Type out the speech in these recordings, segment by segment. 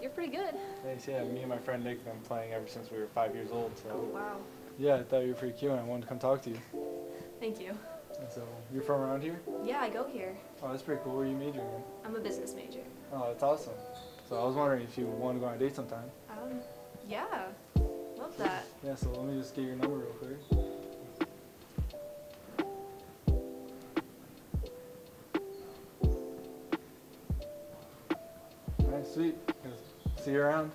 you're pretty good. Thanks. Yeah, me and my friend Nick have been playing ever since we were five years old. So. Oh, wow. yeah, I thought you were pretty cute, and I wanted to come talk to you. Thank you. And so you're from around here? Yeah, I go here. Oh, that's pretty cool. What are you majoring in? I'm a business major. Oh, that's awesome. So I was wondering if you want to go on a date sometime. Um, yeah, love that. Yeah. So let me just get your number real quick. Sweet. See you around.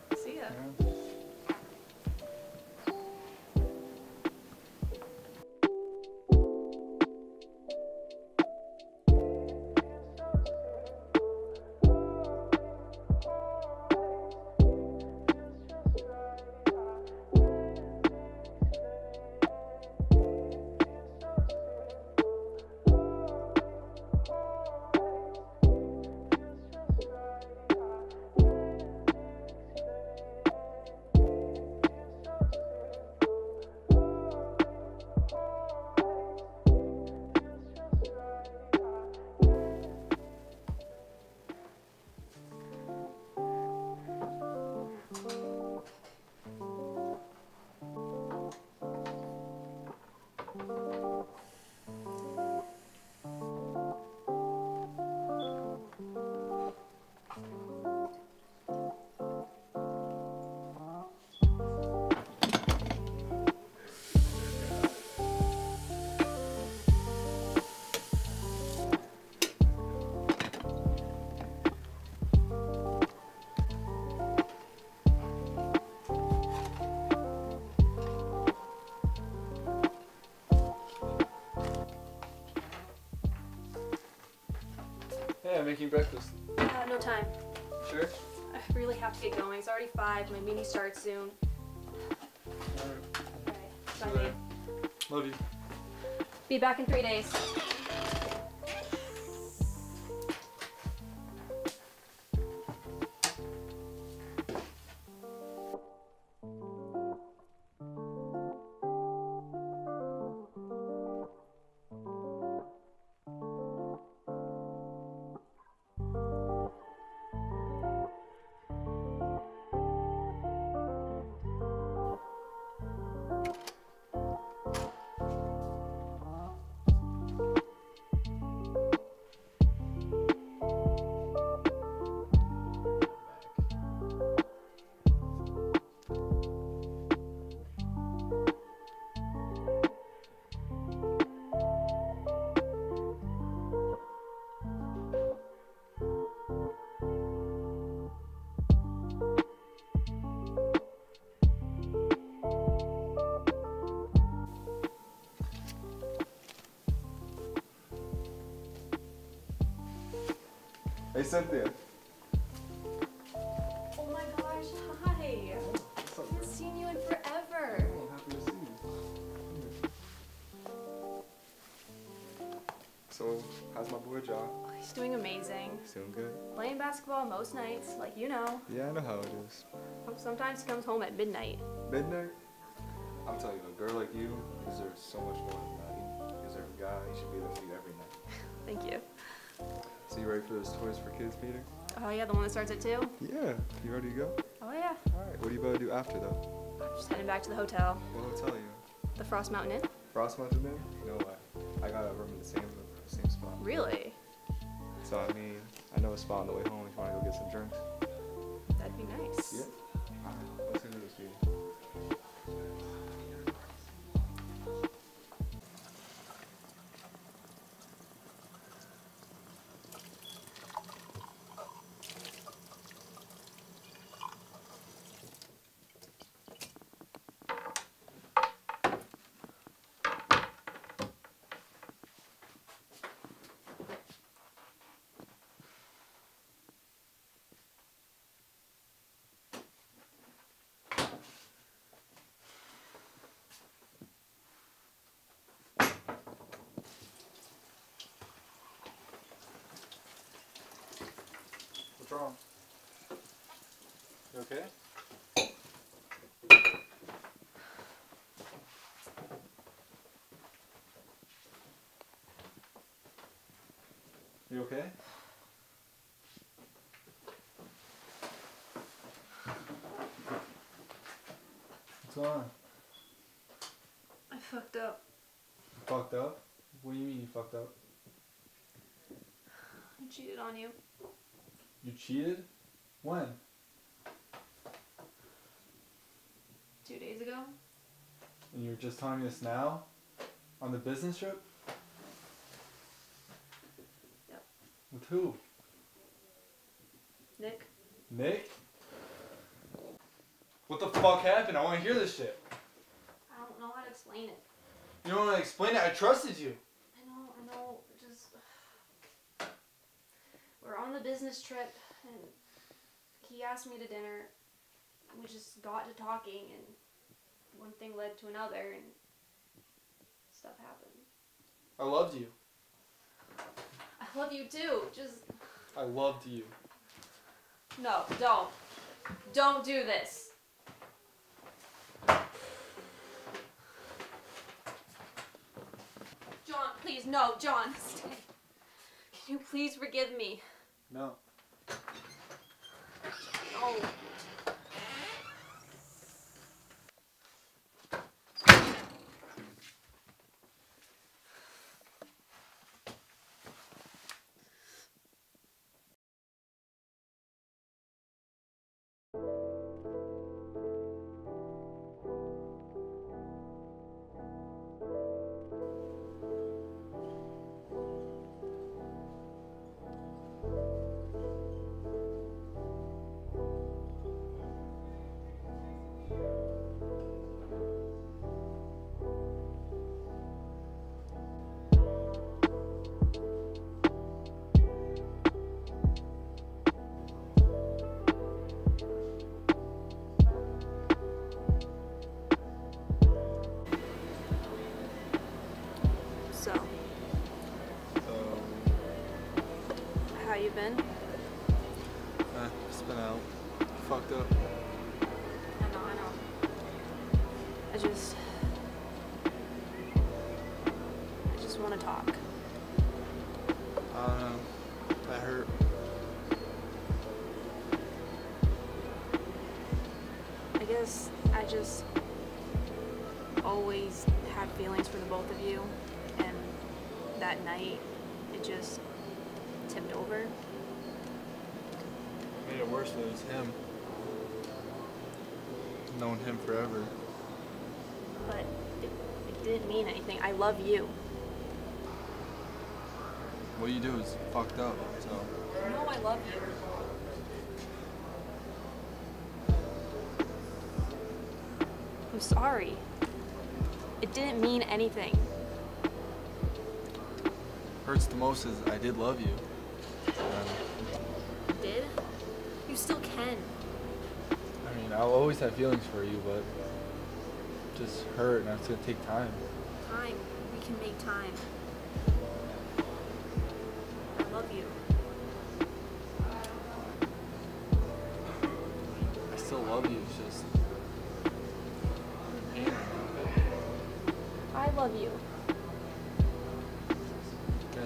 Making breakfast. Uh, no time. Sure. I really have to get going. It's already five. My meeting starts soon. Alright. Alright, bye, you later. babe. Love you. Be back in three days. Hey, Cynthia. Oh my gosh, hi. What's up, haven't seen you in forever. Oh, happy to see you. So, how's my boy John? Oh, he's doing amazing. He's doing good. Playing basketball most nights, like you know. Yeah, I know how it is. Sometimes he comes home at midnight. Midnight? I'm telling you, a girl like you deserves so much more than that. You deserve a guy. You should be with you every night. Thank you. So you ready for those Toys for Kids meeting? Oh yeah, the one that starts at two? Yeah. You ready to go? Oh yeah. Alright. What are you about to do after though? I'm just heading back to the hotel. What hotel you? The Frost Mountain Inn? Frost Mountain Inn? No way. I got a room in the same same spot. Really? So I mean, I know a spot on the way home if you want to go get some drinks. That'd be nice. Yeah. Alright. Let's okay? You okay? What's going on? I fucked up. You fucked up? What do you mean you fucked up? I cheated on you. You cheated? When? Two days ago. And you're just telling me this now? On the business trip? Yep. With who? Nick. Nick? What the fuck happened? I want to hear this shit. I don't know how to explain it. You don't want to explain it? I trusted you. I know, I know. Just we're on the business trip, and he asked me to dinner. We just got to talking, and one thing led to another, and stuff happened. I loved you. I love you too. Just I loved you. no, don't, don't do this. John, please, no, John, stay. Can you please forgive me? No. Oh. Always had feelings for the both of you, and that night it just tipped over. Made it worse that it was him. Known him forever. But it, it didn't mean anything. I love you. What you do is fucked up. So know I love you. I'm sorry. It didn't mean anything. hurts the most is I did love you. It did? You still can. I mean, I'll always have feelings for you, but just hurt, and it's gonna take time. Time. We can make time. I love you.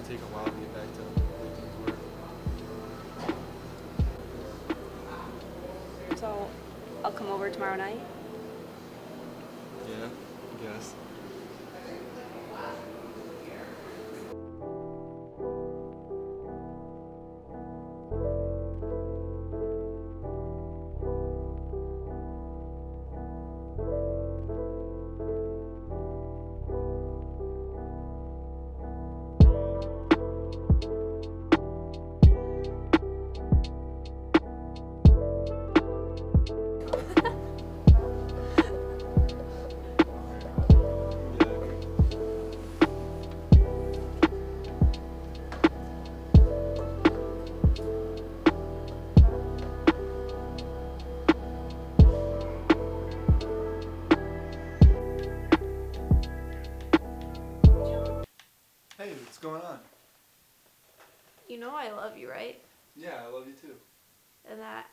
It's gonna take a while to get back to the way things were. So, I'll come over tomorrow night. Yeah, I guess. Going on? You know I love you, right? Yeah, I love you too. And that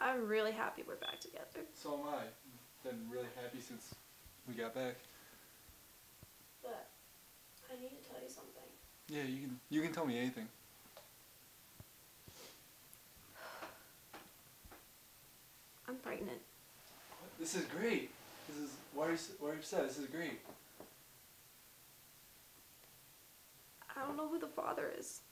I'm really happy we're back together. So am I. Been really happy since we got back. But I need to tell you something. Yeah, you can you can tell me anything. I'm pregnant. This is great. This is why are you, why are you upset? This is great. I don't know who the father is.